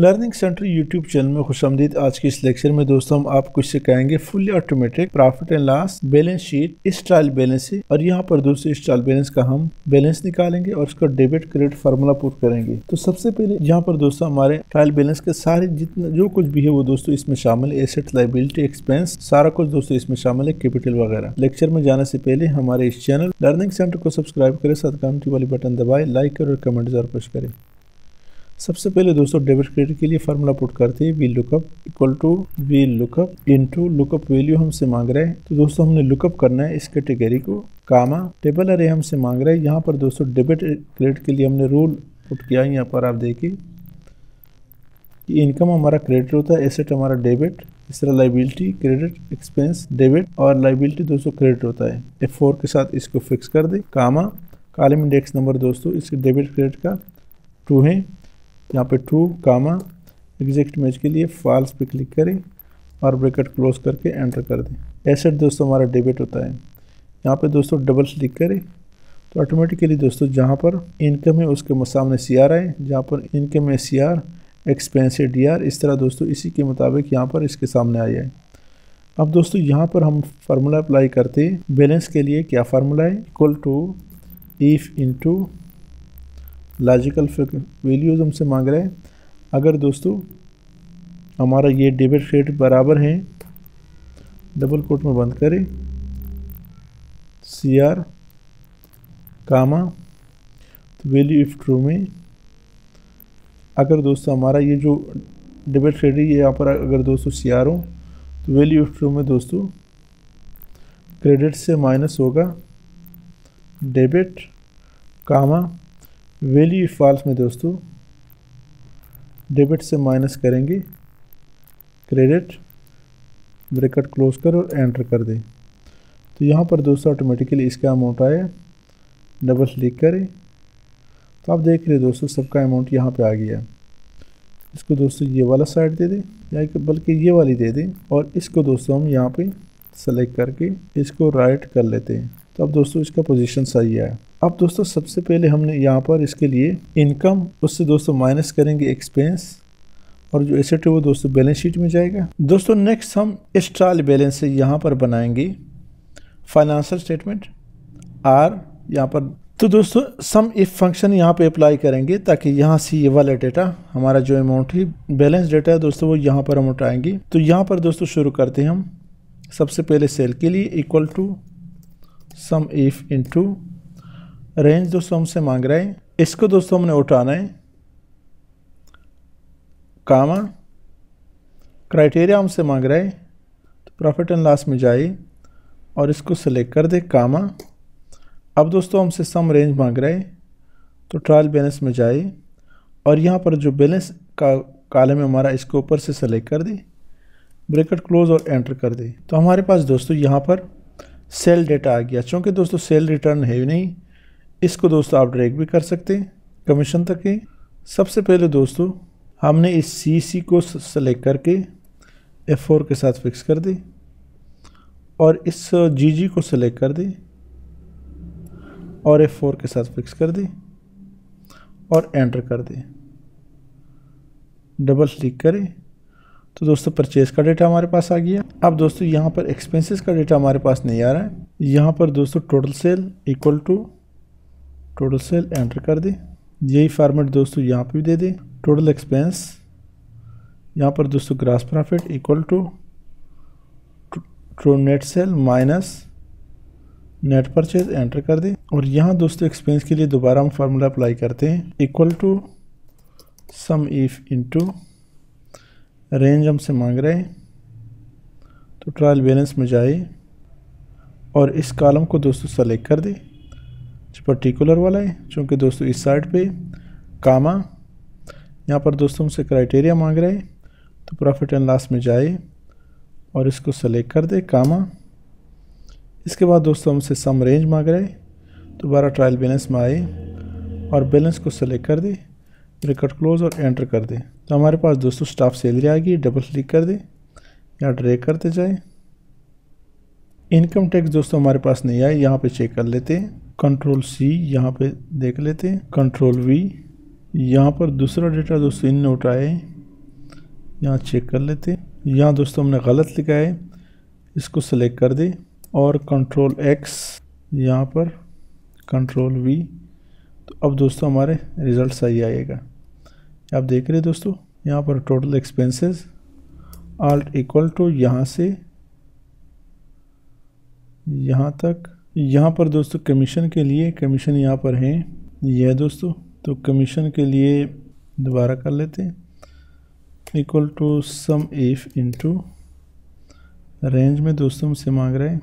Learning centre YouTube channel में खुश आमदीद आज के इस लेक्चर में दोस्तों, हम आपको सिखाएँगे fully automatic profit and loss balance sheet इस ट्रायल बैलेंस से। और यहाँ पर दोस्तों, इस ट्रायल बैलेंस का हम बैलेंस निकालेंगे और उसका डेबिट क्रेडिट फार्मूला पुट करेंगे। तो सबसे पहले यहाँ पर दोस्तों, हमारे ट्रायल बैलेंस के सारे जितना, जो कुछ भी है वो दोस्तों, इसमें शामिल है। एसेट लाइबिलिटी एक्सपेंस सारा कुछ दोस्तों, इसमें शामिल है कैपिटल वगैरह। लेक्चर में जाने से पहले हमारे इस चैनल लर्निंग सेंटर को सब्सक्राइब करें, साथ घंटी वाली बटन दबाए लाइक करें और कमेंट ज़रूर पुश करें। सबसे पहले दोस्तों डेबिट क्रेडिट के लिए फार्मूला पुट करते हैं V lookup equal to V lookup into lookup value हमसे मांग रहे हैं। तो दोस्तों हमने लुकअप करना है इस कैटेगरी को कामा टेबल अरे हमसे मांग रहे हैं। यहाँ पर दोस्तों डेबिट क्रेडिट के लिए हमने रूल पुट किया है, यहाँ पर आप देखिए कि इनकम हमारा क्रेडिट होता है एसेट हमारा डेबिट इस तरह लाइबिलिटी क्रेडिट एक्सपेंस डेबिट और लाइबिलिटी दोस्तों क्रेडिट होता है। एफ़ फोर के साथ इसको फिक्स कर दे कामा कॉलम इंडेक्स नंबर दोस्तों, इसके डेबिट क्रेडिट का टू है। यहाँ पे टू कामा एग्जैक्ट मैच के लिए फॉल्स पे क्लिक करें और ब्रैकेट क्लोज करके एंटर कर दें। एसेट दोस्तों हमारा डेबिट होता है। यहाँ पे दोस्तों डबल क्लिक करें तो ऑटोमेटिकली दोस्तों जहाँ पर इनकम है उसके सामने सी आर आए। जहाँ पर इनकम है सी आर एक्सपेंस है डी आर इस तरह दोस्तों इसी के मुताबिक यहाँ पर इसके सामने आ जाए अब दोस्तों यहाँ पर हम फार्मूला अप्लाई करते हैं। बैलेंस के लिए क्या फार्मूला है? Equal to if into logical values हमसे मांग रहे हैं। अगर दोस्तों, हमारा ये डेबिट रेट बराबर है डबल कोट में बंद करें। सी आर कामा तो वैल्यू इफ़ ट्रू में, अगर दोस्तों हमारा ये जो डेबिट रेट है, ये यहाँ पर अगर दोस्तों सी आर हो तो वैल्यू इफ़ ट्रू में दोस्तों क्रेडिट से माइनस होगा। डेबिट कामा वैल्यू फॉल्स में दोस्तों, डेबिट से माइनस करेंगे, क्रेडिट, ब्रैकेट क्लोज कर और एंटर कर दें। तो यहाँ पर दोस्तों ऑटोमेटिकली इसका अमाउंट आया डबल क्लिक करें। तो आप देख रहे दोस्तों, सबका अमाउंट यहाँ पे आ गया। इसको दोस्तों ये वाला साइड दे दें, या बल्कि ये वाली दे दें, और इसको दोस्तों हम यहाँ पे सेलेक्ट करके इसको राइट कर लेते हैं। तो अब दोस्तों, इसका पोजीशन सही है। अब दोस्तों, सबसे पहले हमने यहाँ पर इसके लिए इनकम उससे दोस्तों माइनस करेंगे एक्सपेंस और जो एसेट है वो दोस्तों बैलेंस शीट में जाएगा। दोस्तों नेक्स्ट हम इस ट्रायल बैलेंस से यहाँ पर बनाएँगे फाइनेंशियल स्टेटमेंट आर यहाँ पर। तो दोस्तों सम इफ़ फ़ंक्शन यहाँ पे अप्लाई करेंगे ताकि यहाँ से ये वाला डेटा हमारा जो अमाउंट है बैलेंस डेटा है दोस्तों, वो यहाँ पर हम उठाएँगे। तो यहाँ पर दोस्तों शुरू करते हैं हम। सबसे पहले सेल के लिए equal to sum if into range दोस्तों हमसे मांग रहे हैं, इसको दोस्तों हमने उठाना है कामा क्राइटेरिया हमसे मांग रहे हैं तो प्रॉफिट एंड लॉस में जाए और इसको सेलेक्ट कर दे कामा अब दोस्तों हमसे सम रेंज मांग रहे हैं तो ट्रायल बैलेंस में जाए और यहाँ पर जो बैलेंस का कालम है हमारा, इसको ऊपर से सेलेक्ट कर दे ब्रेकेट क्लोज और एंटर कर दे। तो हमारे पास दोस्तों यहाँ पर सेल डेटा आ गया। चूँकि दोस्तों सेल रिटर्न है ही नहीं, इसको दोस्तों आप ड्रैग भी कर सकते हैं, कमीशन तक ही। सबसे पहले दोस्तों, हमने इस सी सी को सेलेक्ट करके एफ़ फोर के साथ फिक्स कर दी और इस जी जी को सेलेक्ट कर दी और एफ़ फोर के साथ फिक्स कर दी और एंटर कर दें। डबल क्लिक करें। तो दोस्तों परचेज का डेटा हमारे पास आ गया। अब दोस्तों, यहाँ पर एक्सपेंसेस का डेटा हमारे पास नहीं आ रहा है। यहाँ पर दोस्तों total sale equal to total sale enter कर दें। यही फार्मेट दोस्तों यहाँ पे भी दे दें। टोटल एक्सपेंस यहाँ पर दोस्तों gross profit equal to to net sale minus net purchase enter कर दें। और यहाँ दोस्तों एक्सपेंस के लिए दोबारा हम फार्मूला अप्लाई करते हैं। Equal to sum if into range हमसे मांग रहे हैं तो ट्रायल बैलेंस में जाए और इस कॉलम को दोस्तों सेलेक्ट कर दें। जो पर्टिकुलर वाला है, चूँकि दोस्तों इस साइड पे कामा यहाँ पर दोस्तों हमसे क्राइटेरिया मांग रहे हैं तो प्रॉफिट एंड लॉस में जाए और इसको सेलेक्ट कर दे कामा इसके बाद दोस्तों हमसे सम रेंज मांग रहे हैं, दोबारा ट्रायल बैलेंस में आए और बैलेंस को सेलेक्ट कर दे। रिकट क्लोज और एंटर कर दे। तो हमारे पास दोस्तों स्टाफ सैलरी आ गई डबल क्लिक कर दे या ड्रैग करते जाए। इनकम टैक्स दोस्तों हमारे पास नहीं आए, यहाँ पे चेक कर लेते हैं। कंट्रोल सी यहाँ पे देख लेते हैं। कंट्रोल वी यहाँ पर दूसरा डेटा दोस्तों इन उठाए यहाँ चेक कर लेते यहाँ दोस्तों हमने गलत लिखा है, इसको सेलेक्ट कर दे और कंट्रोल एक्स यहाँ पर कंट्रोल वी तो अब दोस्तों हमारे रिज़ल्ट सही आएगा। आप देख रहे हैं दोस्तों, यहाँ पर total expenses alt equal to यहाँ से, यहाँ तक, यहाँ पर दोस्तों कमीशन के लिए कमीशन यहाँ पर हैं। यह दोस्तों तो कमीशन के लिए दोबारा कर लेते हैं। Equal to sum if into range में दोस्तों हमसे मांग रहे हैं।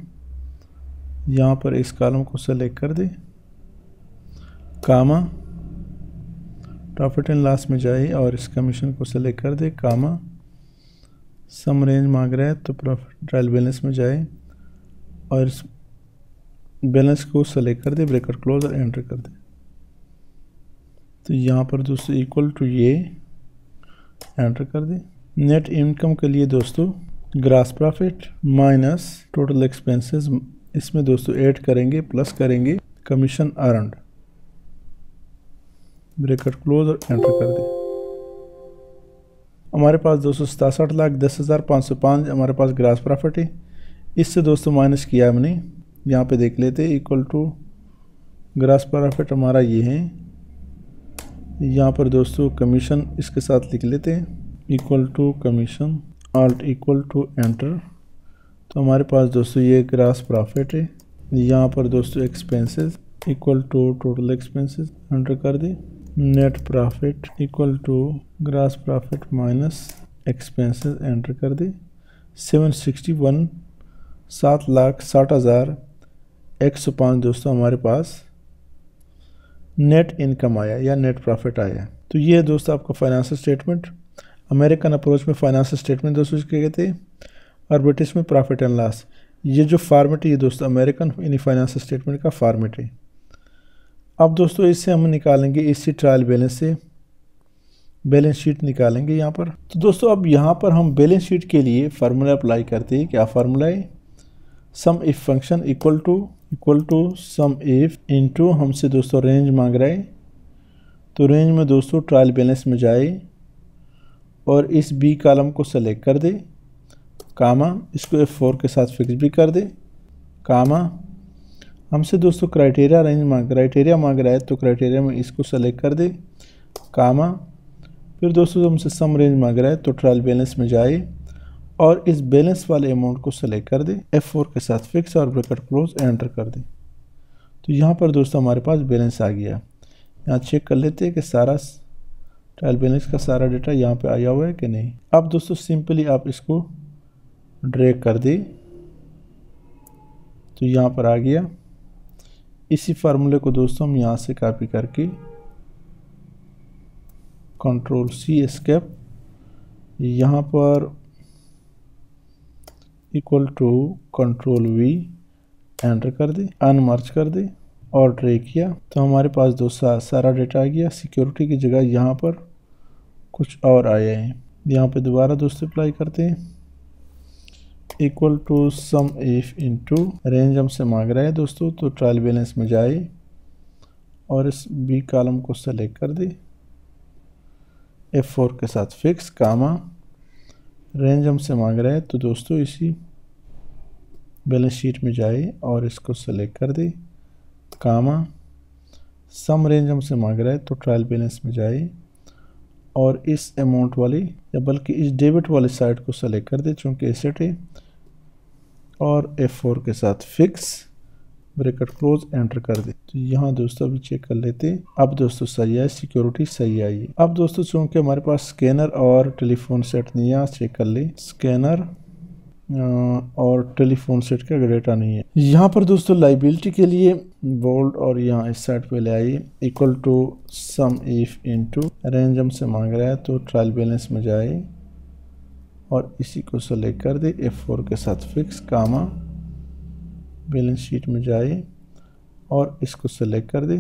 यहाँ पर इस कॉलम को सेलेक्ट कर दे। कामा प्रॉफिट एंड लॉस में जाए और इस कमीशन को सेलेक्ट कर दे। कामा सम रेंज मांग रहा है तो प्रॉफिट ट्रायल बैलेंस में जाए और इस बैलेंस को सेलेक्ट कर दे ब्रेकर क्लोज और एंटर कर दे। तो यहाँ पर दोस्तों इक्वल टू ये एंटर कर दे। नेट इनकम के लिए दोस्तों gross profit minus total expenses इसमें दोस्तों ऐड करेंगे प्लस करेंगे कमीशन अर्नड ब्रेकर क्लोज और एंटर कर दे। हमारे पास दो सौ सतासठ लाख दस हज़ार पाँच सौ पाँच, हमारे पास ग्रास प्रॉफिट है इससे दोस्तों माइनस किया हमने। यहाँ पे देख लेते इक्वल टू ग्रास प्रॉफिट हमारा ये है। यहाँ पर दोस्तों कमीशन इसके साथ लिख लेते हैं। Equal to commission alt equal to enter तो हमारे पास दोस्तों ये ग्रास प्रॉफिट है। यहाँ पर दोस्तों expenses equal to total expenses enter कर दी। Net profit equal to gross profit minus expenses enter कर दे। सेवन सिक्सटी वन सात लाख साठ हज़ार, एक सौ पाँच दोस्तों हमारे पास नेट इनकम आया या नेट प्रॉफिट आया। तो ये है दोस्तों आपका फाइनेंशियल स्टेटमेंट अमेरिकन अप्रोच में फाइनेंशियल स्टेटमेंट दोस्तों इसके कहते हैं और ब्रिटिश में प्रॉफिट एंड लॉस ये जो फार्मेट है, ये दोस्तों अमेरिकन यानी फाइनेंशियल स्टेटमेंट का फार्मेट है। अब दोस्तों, इससे हम निकालेंगे इसी ट्रायल बैलेंस से बैलेंस शीट निकालेंगे यहाँ पर। तो दोस्तों, अब यहाँ पर हम बैलेंस शीट के लिए फार्मूला अप्लाई करते हैं। क्या फार्मूला है? Sum if function equal to equal to sum if into हमसे दोस्तों रेंज मांग रहा है। तो रेंज में दोस्तों ट्रायल बैलेंस में जाए और इस बी कॉलम को सेलेक्ट कर दे। कामा इसको एफ़ फोर के साथ फिक्स भी कर दे। कामा हमसे दोस्तों क्राइटेरिया रेंज मांग क्राइटेरिया मांग रहा है तो क्राइटेरिया में इसको सेलेक्ट कर दे कामा फिर दोस्तों हमसे सम रेंज मांग रहा है तो ट्रायल बैलेंस में जाए और इस बैलेंस वाले अमाउंट को सेलेक्ट कर दे एफ़ फोर के साथ फिक्स और ब्रेकट क्लोज एंटर कर दे। तो यहाँ पर दोस्तों हमारे पास बैलेंस आ गया। यहाँ चेक कर लेते हैं कि सारा ट्रायल बैलेंस का सारा डेटा यहाँ पे आया हुआ है कि नहीं। अब दोस्तों सिंपली आप इसको ड्रैग कर दे। तो यहाँ पर आ गया। इसी फार्मूले को दोस्तों हम यहाँ से कॉपी करके कंट्रोल सी स्केप यहाँ पर equal to control V enter कर दे अनमर्ज कर दे और ट्रे किया। तो हमारे पास दोस्तों सारा डेटा आ गया। सिक्योरिटी की जगह यहाँ पर कुछ और आया है। यहाँ पे दोबारा दोस्तों अप्लाई करते हैं। Equal to sum if into range हमसे मांग रहा है दोस्तों तो ट्रायल बैलेंस में जाए और इस बी कॉलम को सेलेक्ट कर दे। एफ़ फोर के साथ फिक्स कामा रेंज हमसे मांग रहा है तो दोस्तों इसी बैलेंस शीट में जाए और इसको सेलेक्ट कर दे। कामा सम रेंज हमसे मांग रहा है तो ट्रायल बैलेंस में जाए और इस अमाउंट वाली या बल्कि इस डेबिट वाली साइड को सेलेक्ट कर दे, चूँकि एसेट है। और F4 के साथ फिक्स ब्रेकेट क्लोज एंटर कर दे। तो यहाँ दोस्तों अभी चेक कर लेते अब दोस्तों सही है सिक्योरिटी सही आई है अब दोस्तों चूँकि हमारे पास स्कैनर और टेलीफोन सेट नहीं है चेक कर ले। स्कैनर और टेलीफोन सेट का डेटा नहीं है। यहाँ पर दोस्तों लाइबिलिटी के लिए बोल्ड और यहाँ इस साइड पे ले आई equal to sum if into range हम से मांग रहा है तो ट्रायल बैलेंस में जाए। और इसी को सेलेक्ट कर दे। F4 के साथ फिक्स कामा बैलेंस शीट में जाए और इसको सेलेक्ट कर दे।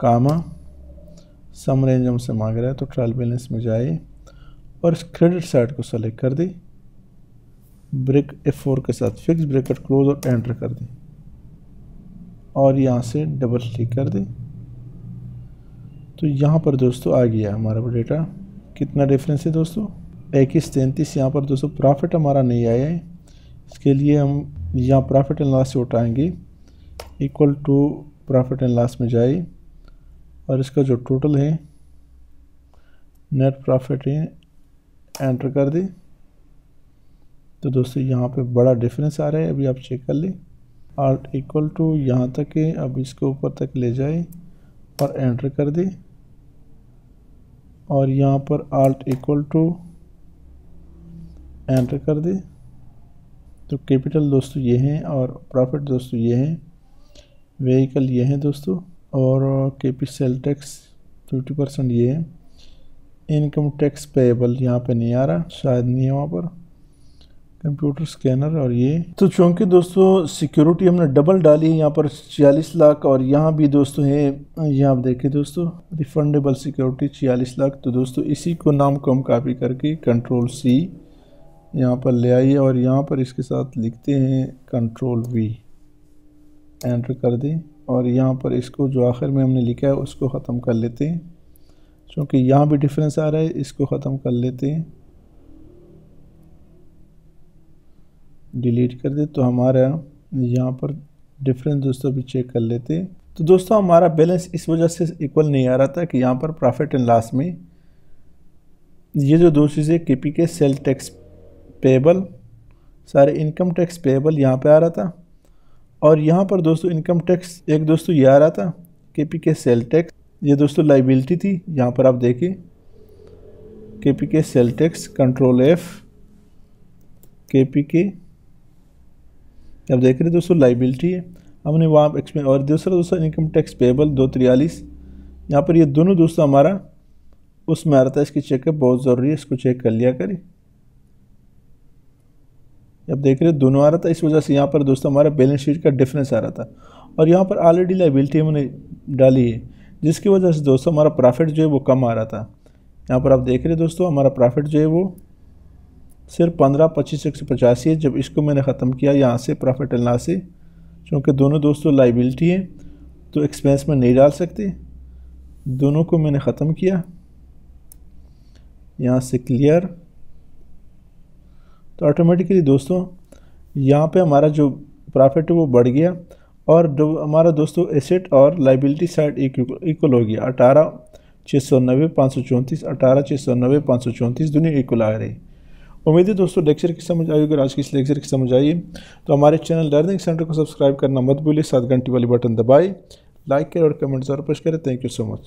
कामा सम रेंज हमसे मांग रहा है तो ट्रायल बैलेंस में जाए और इस क्रेडिट साइड को सेलेक्ट कर दे। ब्रेक F4 के साथ फिक्स ब्रेकेट क्लोज और एंटर कर दे। और यहाँ से डबल क्लिक कर दे। तो यहाँ पर दोस्तों आ गया हमारा डेटा कितना डिफरेंस है दोस्तों? इक्कीस तैंतीस यहाँ पर दोस्तों प्रॉफिट हमारा नहीं आया है। इसके लिए हम यहाँ प्रॉफिट एंड लॉस से उठाएँगे। Equal to profit and loss में जाए और इसका जो टोटल है, नेट प्रॉफिट है, एंटर कर दे। तो दोस्तों यहाँ पे बड़ा डिफरेंस आ रहा है, अभी आप चेक कर लें। आर्ट इक्वल टू यहाँ तक है, अब इसको ऊपर तक ले जाए और एंटर कर दे। और यहाँ पर आल्ट इक्वल टू एंटर कर दे। तो कैपिटल दोस्तों ये हैं और प्रॉफिट दोस्तों ये हैं। वेहिकल ये हैं दोस्तों और K P sale tax fifty percent ये है। इनकम टैक्स पेएबल यहाँ पे नहीं आ रहा, शायद नहीं है वहाँ पर। कंप्यूटर स्कैनर और ये। तो चूँकि दोस्तों सिक्योरिटी हमने डबल डाली है यहाँ पर छियालीस लाख और यहाँ भी दोस्तों है, यहाँ आप देखें दोस्तों रिफंडेबल सिक्योरिटी छियालीस लाख। तो दोस्तों इसी को नाम को हम कापी करके कंट्रोल सी यहाँ पर ले आइए और यहाँ पर इसके साथ लिखते हैं कंट्रोल वी एंटर कर दें और यहाँ पर इसको जो आखिर में हमने लिखा है उसको ख़त्म कर लेते हैं। क्योंकि यहाँ भी डिफरेंस आ रहा है, इसको ख़त्म कर लेते हैं। डिलीट कर दे तो हमारा यहाँ पर डिफरेंस दोस्तों भी चेक कर लेते हैं। तो दोस्तों हमारा बैलेंस इस वजह से इक्वल नहीं आ रहा था कि यहाँ पर प्रॉफिट एंड लॉस में ये जो दो चीज़ें K P K sale tax payable सारे इनकम टैक्स पेबल यहाँ पे आ रहा था। और यहाँ पर दोस्तों इनकम टैक्स एक दोस्तों ये आ रहा था के पी के सेल टैक्स ये दोस्तों लाइबिलिटी थी, यहाँ पर आप देखिए। के पी के sale tax control F K P के अब देख रहे दोस्तों लाइबिलिटी है। हमने वहाँ एक्सपें और दूसरा दोस्तों इनकम टैक्स पेबल दो तिरयालीस यहाँ पर ये दोनों दोस्तों हमारा, उसमें आ रहा था, इसकी चेकअप बहुत ज़रूरी है, इसको चेक कर लिया करें। अब देख रहे दोनों आ रहा था, इस वजह से यहाँ पर दोस्तों हमारा बैलेंस शीट का डिफरेंस आ रहा था। और यहाँ पर ऑलरेडी लाइबिलिटी हमने डाली है, जिसकी वजह से दोस्तों हमारा प्रॉफिट जो है वो कम आ रहा था। यहाँ पर आप देख रहे दोस्तों, हमारा प्रॉफिट जो है वो सिर्फ़ पंद्रह, पच्चीस, एक सौ पचासी है। जब इसको मैंने ख़त्म किया, यहाँ से प्रॉफिट एंड से क्योंकि दोनों दोस्तों लाइबिलिटी है तो एक्सपेंस में नहीं डाल सकते। दोनों को मैंने ख़त्म किया। यहाँ से क्लियर तो ऑटोमेटिकली दोस्तों, यहाँ पे हमारा जो प्रॉफिट है वो बढ़ गया और जो हमारा दोस्तों एसेट और लाइबिलिटी साइड इक्वल हो गया। अठारह छः सौ नब्बे पाँच सौ चौंतीस, अठारह छः सौ नब्बे पाँच सौ चौंतीस दुनिया इक्वल आ रही। उम्मीद है दोस्तों लेक्चर की समझ आई अगर आज की इस लेक्चर की समझ आई तो हमारे चैनल लर्निंग सेंटर को सब्सक्राइब करना मत भूलिए, सात घंटे वाली बटन दबाए लाइक करें और कमेंट ज़रूर पेश करें। Thank you so much